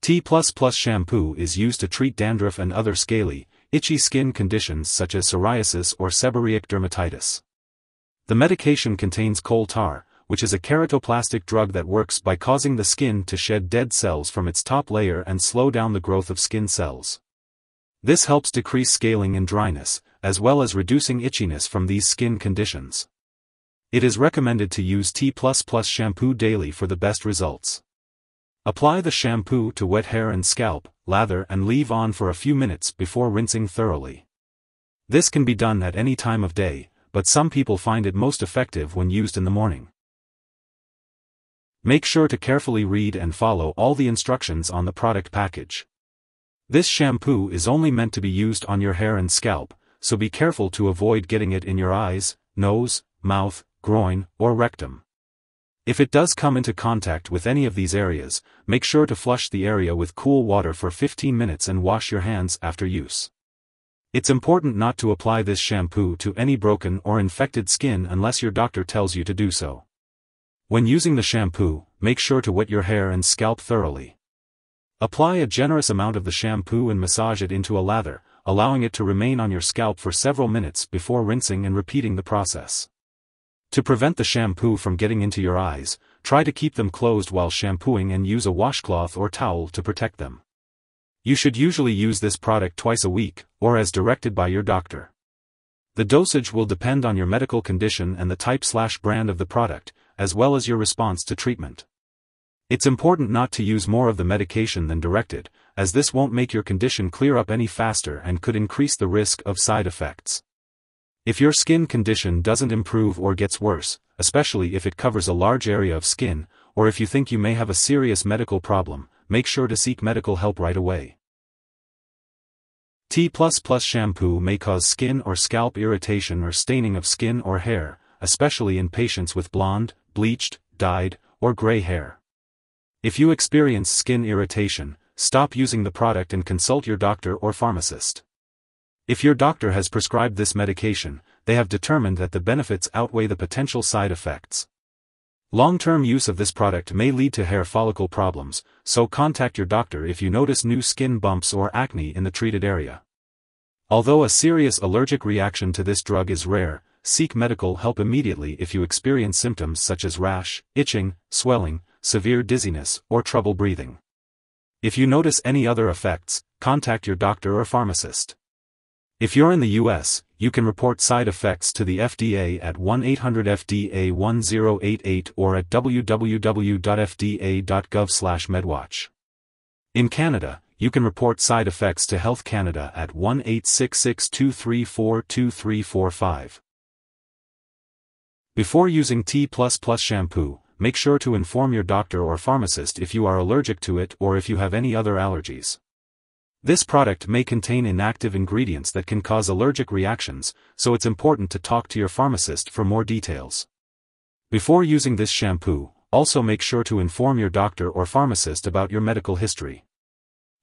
T++ shampoo is used to treat dandruff and other scaly, itchy skin conditions such as psoriasis or seborrheic dermatitis. The medication contains coal tar, which is a keratoplastic drug that works by causing the skin to shed dead cells from its top layer and slow down the growth of skin cells. This helps decrease scaling and dryness, as well as reducing itchiness from these skin conditions. It is recommended to use T++ shampoo daily for the best results. Apply the shampoo to wet hair and scalp, lather and leave on for a few minutes before rinsing thoroughly. This can be done at any time of day, but some people find it most effective when used in the morning. Make sure to carefully read and follow all the instructions on the product package. This shampoo is only meant to be used on your hair and scalp, so be careful to avoid getting it in your eyes, nose, mouth, groin, or rectum. If it does come into contact with any of these areas, make sure to flush the area with cool water for 15 minutes and wash your hands after use. It's important not to apply this shampoo to any broken or infected skin unless your doctor tells you to do so. When using the shampoo, make sure to wet your hair and scalp thoroughly. Apply a generous amount of the shampoo and massage it into a lather, allowing it to remain on your scalp for several minutes before rinsing and repeating the process. To prevent the shampoo from getting into your eyes, try to keep them closed while shampooing and use a washcloth or towel to protect them. You should usually use this product twice a week, or as directed by your doctor. The dosage will depend on your medical condition and the type slash brand of the product, as well as your response to treatment. It's important not to use more of the medication than directed, as this won't make your condition clear up any faster and could increase the risk of side effects. If your skin condition doesn't improve or gets worse, especially if it covers a large area of skin, or if you think you may have a serious medical problem, make sure to seek medical help right away. T++ shampoo may cause skin or scalp irritation or staining of skin or hair, especially in patients with blonde, bleached, dyed, or gray hair. If you experience skin irritation, stop using the product and consult your doctor or pharmacist. If your doctor has prescribed this medication, they have determined that the benefits outweigh the potential side effects. Long-term use of this product may lead to hair follicle problems, so contact your doctor if you notice new skin bumps or acne in the treated area. Although a serious allergic reaction to this drug is rare, seek medical help immediately if you experience symptoms such as rash, itching, swelling, severe dizziness, or trouble breathing. If you notice any other effects, contact your doctor or pharmacist. If you're in the US, you can report side effects to the FDA at 1-800-FDA-1088 or at www.fda.gov/medwatch. In Canada, you can report side effects to Health Canada at 1-866-234-2345. Before using T++ shampoo, make sure to inform your doctor or pharmacist if you are allergic to it or if you have any other allergies. This product may contain inactive ingredients that can cause allergic reactions, so it's important to talk to your pharmacist for more details. Before using this shampoo, also make sure to inform your doctor or pharmacist about your medical history.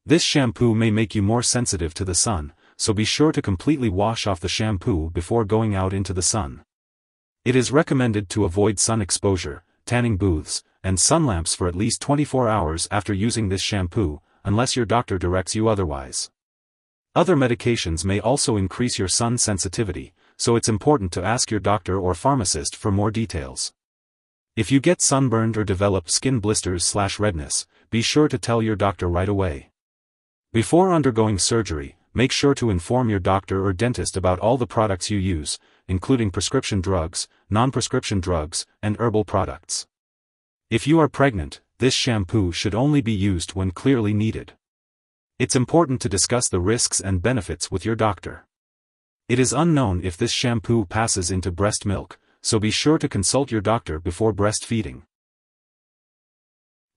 This shampoo may make you more sensitive to the sun, so be sure to completely wash off the shampoo before going out into the sun. It is recommended to avoid sun exposure, tanning booths, and sun lamps for at least 24 hours after using this shampoo, unless your doctor directs you otherwise. Other medications may also increase your sun sensitivity, so it's important to ask your doctor or pharmacist for more details. If you get sunburned or develop skin blisters slash redness, be sure to tell your doctor right away. Before undergoing surgery, make sure to inform your doctor or dentist about all the products you use, including prescription drugs, non-prescription drugs, and herbal products. If you are pregnant, this shampoo should only be used when clearly needed. It's important to discuss the risks and benefits with your doctor. It is unknown if this shampoo passes into breast milk, so be sure to consult your doctor before breastfeeding.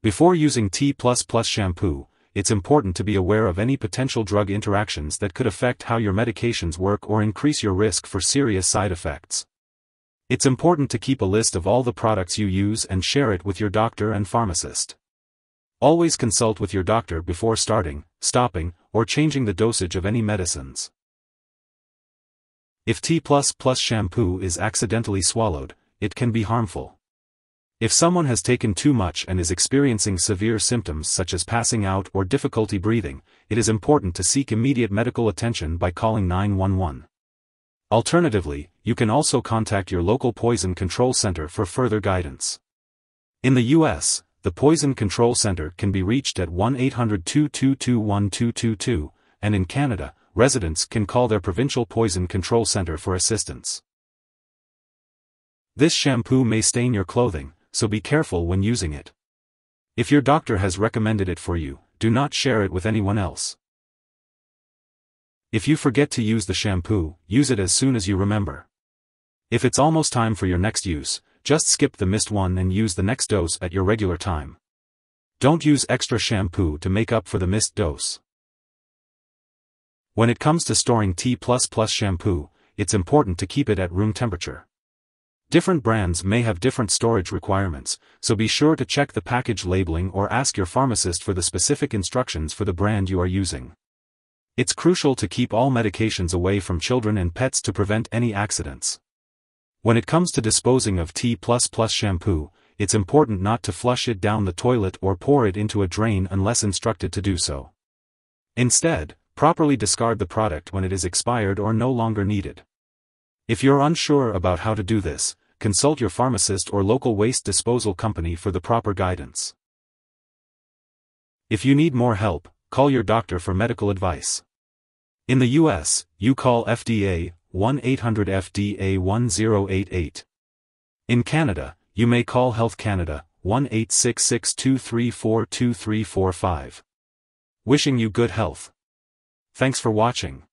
Before using T++ shampoo, it's important to be aware of any potential drug interactions that could affect how your medications work or increase your risk for serious side effects. It's important to keep a list of all the products you use and share it with your doctor and pharmacist. Always consult with your doctor before starting, stopping, or changing the dosage of any medicines. If T++ shampoo is accidentally swallowed, it can be harmful. If someone has taken too much and is experiencing severe symptoms such as passing out or difficulty breathing, it is important to seek immediate medical attention by calling 911. Alternatively, you can also contact your local poison control center for further guidance. In the U.S., the Poison Control Center can be reached at 1-800-222-1222, and in Canada, residents can call their provincial poison control center for assistance. This shampoo may stain your clothing, so be careful when using it. If your doctor has recommended it for you, do not share it with anyone else. If you forget to use the shampoo, use it as soon as you remember. If it's almost time for your next use, just skip the missed one and use the next dose at your regular time. Don't use extra shampoo to make up for the missed dose. When it comes to storing T++ shampoo, it's important to keep it at room temperature. Different brands may have different storage requirements, so be sure to check the package labeling or ask your pharmacist for the specific instructions for the brand you are using. It's crucial to keep all medications away from children and pets to prevent any accidents. When it comes to disposing of T++ shampoo, it's important not to flush it down the toilet or pour it into a drain unless instructed to do so. Instead, properly discard the product when it is expired or no longer needed. If you're unsure about how to do this, consult your pharmacist or local waste disposal company for the proper guidance. If you need more help, call your doctor for medical advice. In the US, you call FDA 1-800-FDA-1088. In Canada, you may call Health Canada 1-866-234-2345. Wishing you good health. Thanks for watching.